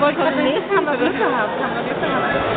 var kommit. Hade ni samma buss här? Samma buss här?